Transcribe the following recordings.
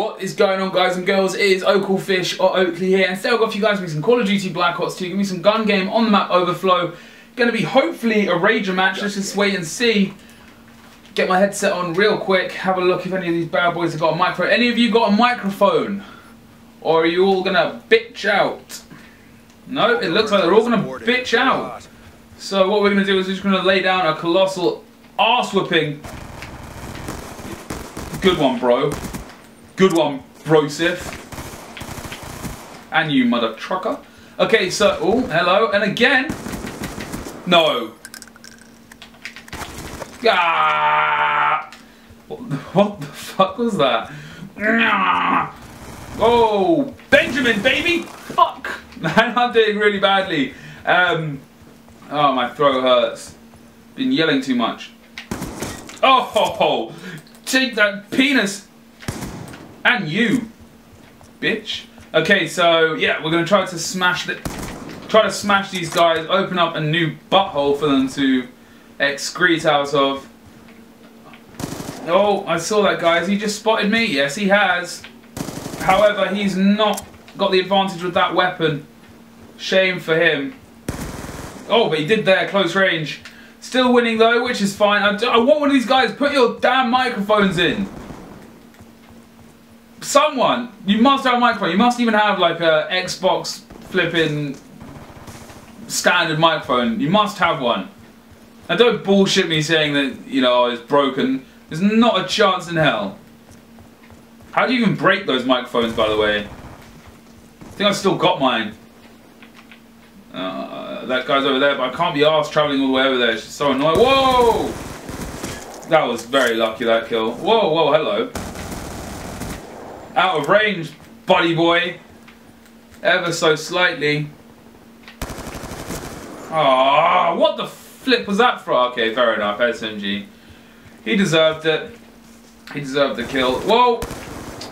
What is going on guys and girls? It is Oakelfish or Oakley here and today I've got for you guys with some Call of Duty Black Ops 2, give me some gun game on the map overflow. Gonna be hopefully a Rager match, let's just wait and see. Get my headset on real quick, have a look if any of these bad boys have got a microphone. Any of you got a microphone? Or are you all gonna bitch out? No, it looks like they're all gonna bitch out. So what we're gonna do is we're just gonna lay down a colossal ass whipping. Good one, bro. Good one, Brosif. And you, mother trucker. Okay, so, oh, hello, and again. No. Ah! What the, what the fuck was that? Oh, Benjamin, baby! Fuck! Man, I'm doing really badly. Um, oh, my throat hurts. Been yelling too much. Oh, ho, ho. take that penis and you, bitch. Okay, so yeah, we're gonna try to smash the, try to smash these guys, open up a new butthole for them to excrete out of. Oh, I saw that guy. Has he just spotted me? Yes, he has. However, he's not got the advantage with that weapon. Shame for him. Oh, but he did there, close range. Still winning though, which is fine. I, I want one of these guys. Put your damn microphones in someone, you must have a microphone. You must even have like a Xbox flipping standard microphone. You must have one. And don't bullshit me saying that, you know, it's broken. There's not a chance in hell. How do you even break those microphones, by the way? I think I've still got mine. Uh, that guy's over there, but I can't be asked traveling all the way over there. Just so annoying. Whoa! That was very lucky, that kill. Whoa, whoa, hello. Out of range, buddy boy. Ever so slightly. Ah, what the flip was that for? Okay, fair enough, SMG. He deserved it. He deserved the kill. Whoa!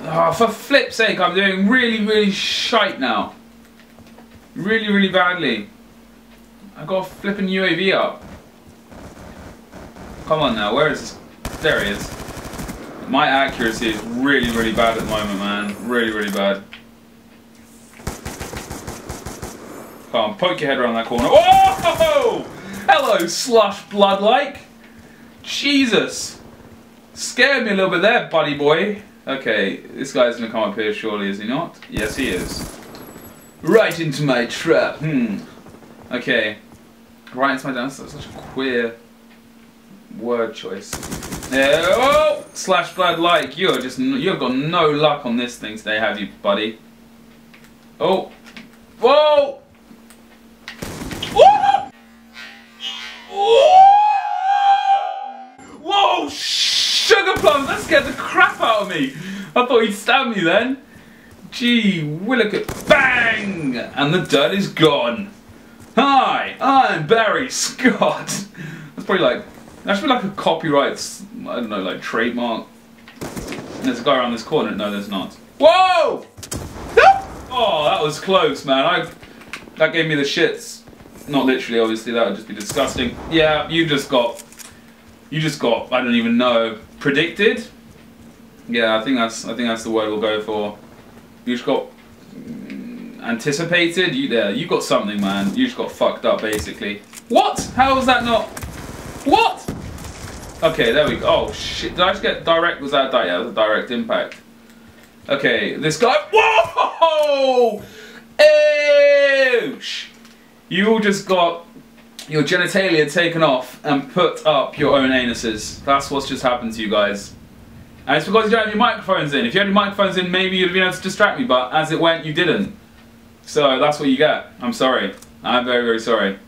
Oh, for flip's sake, I'm doing really, really shite now. Really, really badly. I got a flipping UAV up. Come on now, where is this? There he is. My accuracy is really, really bad at the moment, man. Really, really bad. Come on, poke your head around that corner. Oh! Hello, slush blood-like. Jesus. Scared me a little bit there, buddy boy. Okay, this guy's gonna come up here surely, is he not? Yes, he is. Right into my trap. Hmm. Okay. Right into my... Dance. That's such a queer word choice. Yeah, oh! Slash blood like you're just you've got no luck on this thing today, have you, buddy? Oh, whoa! Whoa! Whoa! Sugar plums! That scared the crap out of me. I thought he'd stab me then. Gee, willikers! Bang! And the dirt is gone. Hi, I'm Barry Scott. That's probably like that should be like a copyright, I don't know, like trademark. There's a guy around this corner. No, there's not. Whoa! Oh, that was close, man. I that gave me the shits. Not literally, obviously. That would just be disgusting. Yeah, you just got. You just got. I don't even know. Predicted. Yeah, I think that's. I think that's the word we'll go for. You just got mm, anticipated. You there. You got something, man. You just got fucked up, basically. What? How was that not? What? Okay, there we go. Oh shit! Did I just get direct? Was that Yeah, that was a direct impact. Okay, this guy. Whoa! Ouch! You all just got your genitalia taken off and put up your own anuses. That's what's just happened to you guys. And it's because you don't have your microphones in. If you had your microphones in, maybe you'd have been able to distract me, but as it went, you didn't. So that's what you get. I'm sorry. I'm very, very sorry.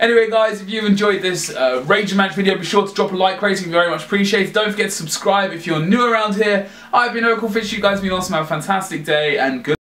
Anyway guys, if you've enjoyed this uh, Rage Match video, be sure to drop a like rating, very much appreciated. Don't forget to subscribe if you're new around here. I've been Oakelfish, you guys have been awesome, have a fantastic day, and good